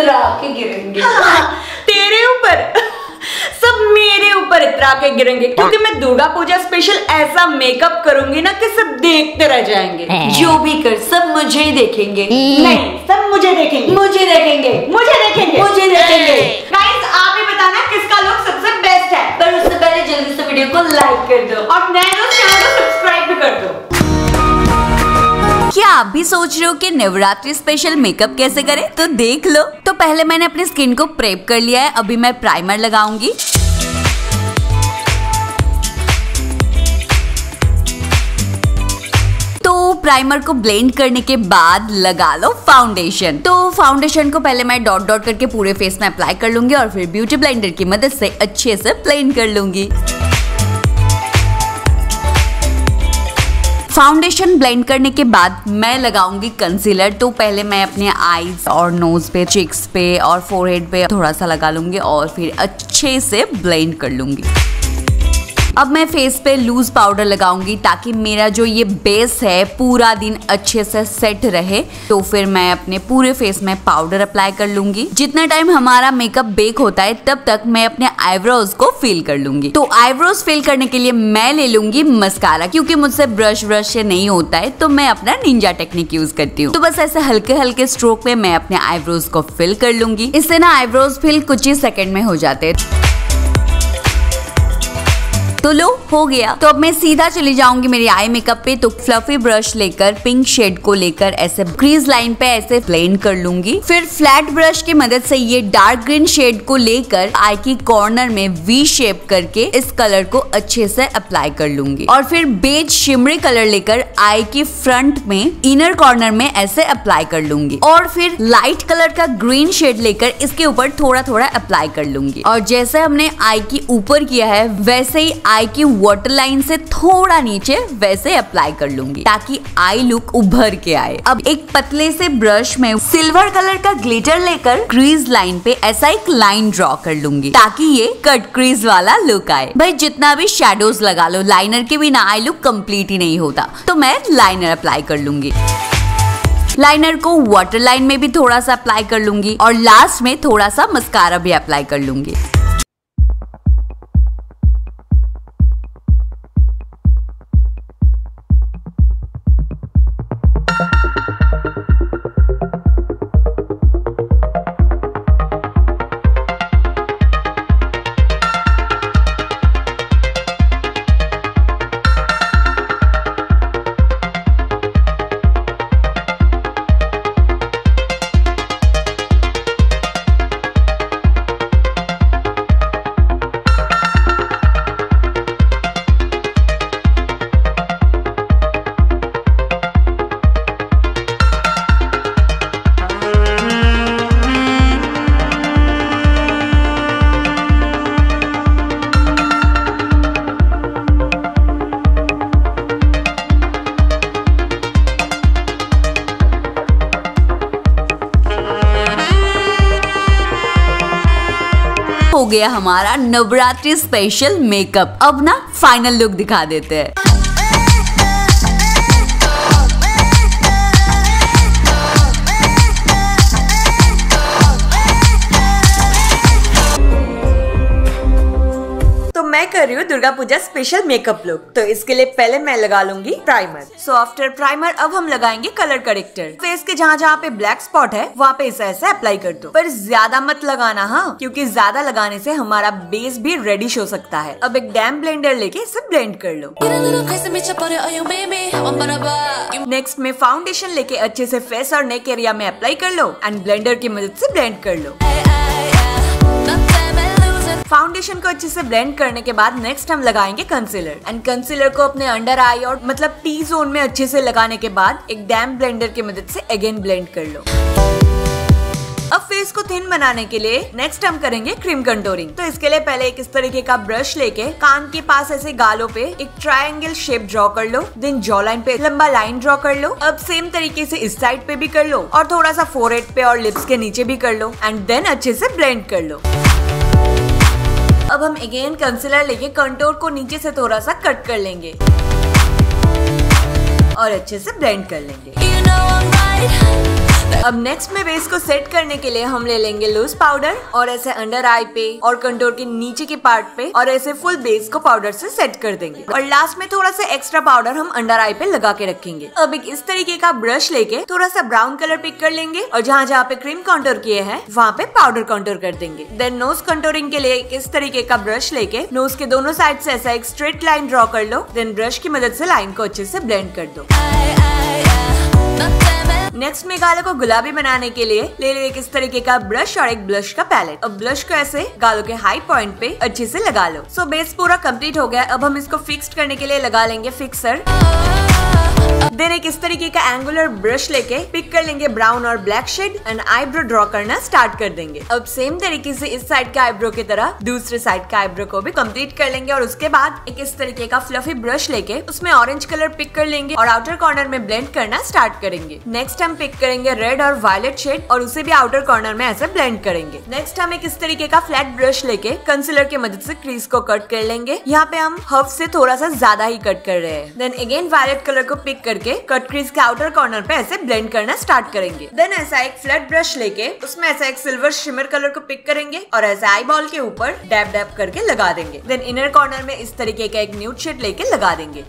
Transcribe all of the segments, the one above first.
इतना के गिरेंगे। तेरे ऊपर। सब मेरे ऊपर इतरा के गिरेंगे क्योंकि मैं दुर्गा पूजा स्पेशल ऐसा मेकअप करूँगी ना कि सब देखते रह जाएँगे। जो भी कर सब मुझे ही देखेंगे। नहीं सब मुझे देखेंगे। मुझे देखेंगे। मुझे देखेंगे। मुझे देखेंगे। गाइस आप ही बताना किसका लुक सबसे बेस्ट है। पर उससे पहले जल्दी से वीडियो को लाइक कर दो। आप भी सोच रहे हो कि नवरात्रि स्पेशल मेकअप कैसे करें? तो देख लो। तो पहले मैंने अपनी स्किन को प्रेप कर लिया है। अभी मैं प्राइमर लगाऊँगी। तो प्राइमर को ब्लेंड करने के बाद लगा लो फाउंडेशन तो फाउंडेशन को पहले मैं डॉट डॉट करके पूरे फेस में अप्लाई कर लूँगी और फिर ब्यूटी ब्लेंडर की मदद से अच्छे से ब्लेंड कर लूँगी। फाउंडेशन ब्लेंड करने के बाद मैं लगाऊँगी कंसीलर तो पहले मैं अपने आईज और नोज़ पे चिक्स पे और फोरहेड पे थोड़ा सा लगा लूँगी और फिर अच्छे से ब्लेंड कर लूँगी। अब मैं फेस पे लूज पाउडर लगाऊँगी ताकि मेरा जो ये बेस है, पूरा दिन अच्छे से सेट रहे। तो फिर मैं अपने पूरे फेस में पाउडर अप्लाई कर लूँगी। जितना टाइम हमारा मेकअप बेक होता है, तब तक मैं अपने आईब्रोज को फिल कर लूँगी। तो आईब्रोज फिल करने के लिए मैं ले लूँगी मस्कारा क्योंकि मुझसे ब्रश ब्रश से नहीं होता है तो मैं अपना निंजा टेक्निक यूज़ करती हूँ। तो बस ऐसे हल्के हल्के स्ट्रोक में मैं अपने आईब्रोज को फिल कर लूँगी। इससे ना आईब्रोज फिल कुछ ही सेकंड में हो जाते हैं। तो लो, हो गया। तो अब मैं सीधा चली जाऊँगी मेरी आई मेकअप पे तो फ्लफी ब्रश लेकर पिंक शेड को लेकर, ऐसे क्रीज लाइन पे ऐसे ब्लेंड कर लूँगी। फिर फ्लैट ब्रश की मदद से ये डार्क ग्रीन शेड को लेकर, आई की कॉर्नर में वी शेप करके, इस कलर को अच्छे से अप्लाई कर लूँगी। और फिर बेज शिमरी कलर लेकर, आई की फ्रंट में इनर कॉर्नर में ऐसे अप्लाई कर लूँगी। और फिर लाइट कलर का ग्रीन शेड लेकर, इसके ऊपर थोड़ा थोड़ा अप्लाई कर लूँगी। और जैसे हमने आई की ऊपर किया है, वैसे ही आई की वाटर लाइन से थोड़ा नीचे वैसे अप्लाई कर लूँगी, ताकि आई लुक उभर के आए। अब एक पतले से ब्रश में सिल्वर कलर का ग्लिटर लेकर क्रीज लाइन पे ऐसा एक लाइन ड्रॉ कर लूँगी, ताकि ये कट क्रीज वाला लुक आए। भाई, जितना भी शेडोज लगा लो लाइनर के बिना आई लुक कंप्लीट ही नहीं होता तो मैं लाइनर अप्लाई कर लूँगी। लाइनर को वाटर लाइन में भी थोड़ा सा अप्लाई कर लूँगी, और लास्ट में थोड़ा सा मस्कारा भी अप्लाई कर लूँगी। हो गया हमारा नवरात्रि स्पेशल मेकअप अब ना फाइनल लुक दिखा देते हैं। मैं कर रही हूँ Durga Puja special makeup look तो इसके लिए पहले मैं लगा लूँगी प्राइमर सो आफ्टर प्राइमर अब हम लगाएँगे कलर करेक्टर फेस के जहाँ जहाँ पे ब्लैक स्पॉट है, वहाँ पे इसे ऐसे अप्लाई कर दो। पर ज़्यादा मत लगाना हाँ? क्योंकि ज़्यादा लगाने से हमारा बेस भी रेडिश हो सकता है। अब एक डैम ब्लेंडर लेके इसे ब्लेंड कर लो। नेक्स्ट में फाउंडेशन लेके अच्छे से फेस और नेक एरिया में अप्लाई कर लो। एंड ब्लेंडर की मदद से ब्लेंड कर लो। फाउंडेशन को अच्छे से ब्लेंड करने के बाद नेक्स्ट हम लगाएँगे कंसीलर एंड कंसीलर को अपने अंडर आई और मतलब टी जोन में अच्छे से लगाने के बाद एक डैम ब्लेंडर की मदद से अगेन ब्लेंड कर लो. अब फेस को थिन बनाने के लिए नेक्स्ट हम करेंगे क्रीम कंटोरिंग तो इसके लिए पहले एक इस तरीके का ब्रश लेके कान के पास ऐसे गालों पे एक ट्रायंगल शेप ड्रॉ कर लो देन जॉ लाइन पे लंबा लाइन ड्रॉ कर लो. अब सेम तरीके से इस साइड पे भी कर लो और थोड़ा सा फोरहेड पे और लिप्स के नीचे भी कर लो एंड देन अच्छे से ब्लेंड कर लो. अब हम अगेन कंसिलर लेके कंटोर को नीचे से थोड़ा सा कट कर लेंगे और अच्छे से ब्लेंड कर लेंगे You know. अब नेक्स्ट में बेस को सेट करने के लिए हम ले लेंगे लूज पाउडर और ऐसे अंडर आई पे और कंटोर के नीचे के पार्ट पे और ऐसे फुल बेस को पाउडर से सेट कर देंगे। और लास्ट में थोड़ा सा एक्स्ट्रा पाउडर हम अंडर आई पे लगा के रखेंगे। अब एक इस तरीके का ब्रश लेके थोड़ा सा ब्राउन कलर पिक कर लेंगे और जहाँ जहाँ पे क्रीम काउंटर किए हैं वहाँ पे पाउडर काउंटर कर देंगे। देन नोज़ कंटोरिंग के लिए इस तरीके का ब्रश लेके नोज़ के दोनों साइड से ऐसा एक स्ट्रेट लाइन ड्रॉ कर लो देन ब्रश की मदद से लाइन को अच्छे से ब्लेंड कर दो। I, I, yeah. नेक्स्ट में गालों को गुलाबी बनाने के लिए ले लो एक इस तरीके का ब्रश और एक ब्लश का पैलेट अब ब्लश को ऐसे गालों के हाई पॉइंट पे अच्छे से लगा लो सो so, बेस पूरा कंप्लीट हो गया अब हम इसको फिक्स करने के लिए लगा लेंगे फिक्सर देन एक इस तरीके का एंगुलर ब्रश लेके पिक कर लेंगे ब्राउन और black shade and eyebrow draw करना स्टार्ट कर देंगे। अब सेम तरीके से इस साइड का आईब्रो की तरह दूसरे साइड का आईब्रो को भी कंप्लीट कर लेंगे और उसके बाद एक इस तरीके का फ्लफी ब्रश लेके उसमें ऑरेंज कलर पिक कर लेंगे और आउटर कॉर्नर में ब्लेंड करना स्टार्ट करेंगे। नेक्स्ट हम पिक करेंगे रेड और वायलेट शेड और उसे भी आउटर कॉर्नर में ऐसे ब्लेंड करेंगे। नेक्स्ट हम एक इस तरीके का फ्लैट ब्रश लेके कंसिलर की मदद से क्रीज को कट कर लेंगे। यहाँ पे हम हफ से थोड़ा सा ज़्यादा ही कट कर रहे हैं। देन अगेन वायलेट कलर को पिक करके कट क्रीज के आउटर कॉर्नर पे ऐसे ब्लेंड करना स्टार्ट करेंगे। देन ऐसा एक फ्लैट ब्रश लेके उसमें ऐसा एक सिल्वर शिमर कलर को पिक करेंगे और ऐसे आई बॉल के ऊपर डैप डैप करके लगा देंगे। देन इनर कॉर्नर में इस तरीके का एक न्यूट शेड लेके लगा देंगे।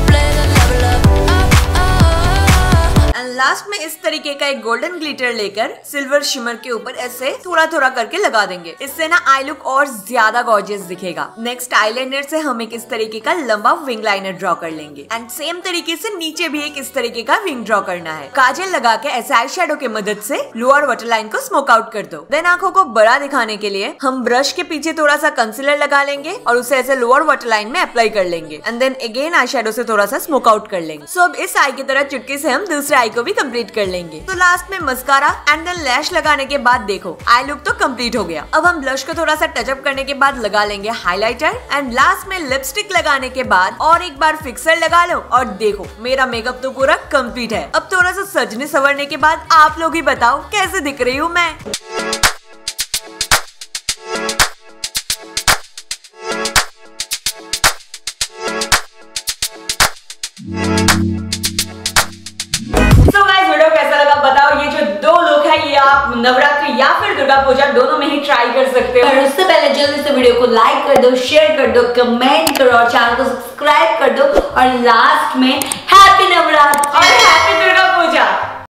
एंड लास्ट में इस तरीके का एक गोल्डन ग्लिटर लेकर सिल्वर शिमर के ऊपर ऐसे थोड़ा थोड़ा करके लगा देंगे। इससे ना आई लुक और ज़्यादा गॉर्जियस दिखेगा। नेक्स्ट आईलाइनर से हम एक इस तरीके का लंबा विंग लाइनर ड्रॉ कर लेंगे। एंड सेम तरीके से नीचे भी एक इस तरीके का विंग ड्रॉ करना है। काजल लगा के ऐसे आई शेडो की मदद से लोअर वाटर लाइन को स्मोक आउट कर दो। देन आँखों को बड़ा दिखाने के लिए हम ब्रश के पीछे थोड़ा सा कंसीलर लगा लेंगे और उसे ऐसे लोअर वाटर लाइन में अप्लाई कर लेंगे। And then again eye shadow से थोड़ा सा स्मोक आउट कर लेंगे। सो अब इस आई की तरह चुटकी से हम दूसरे आई को भी कंप्लीट कर लेंगे। तो लास्ट में मस्कारा एंड देन लैश लगाने के बाद देखो आई लुक तो कंप्लीट हो गया। अब हम ब्लश को थोड़ा सा टचअप करने के बाद लगा लेंगे हाईलाइटर एंड लास्ट में लिपस्टिक लगाने के बाद और एक बार फिक्सर लगा लो और देखो, मेरा मेकअप तो पूरा कंप्लीट है। अब थोड़ा सा सजने सवरने के बाद आप लोग ही बताओ, कैसे दिख रही हूँ मैं? दुर्गा पूजा दोनों में ही ट्राई कर सकते और हो उससे पहले जल्दी से वीडियो को लाइक कर दो शेयर कर दो कमेंट करो और चैनल को सब्सक्राइब कर दो। और लास्ट में हैप्पी नवरात्र। और हैप्पी दुर्गा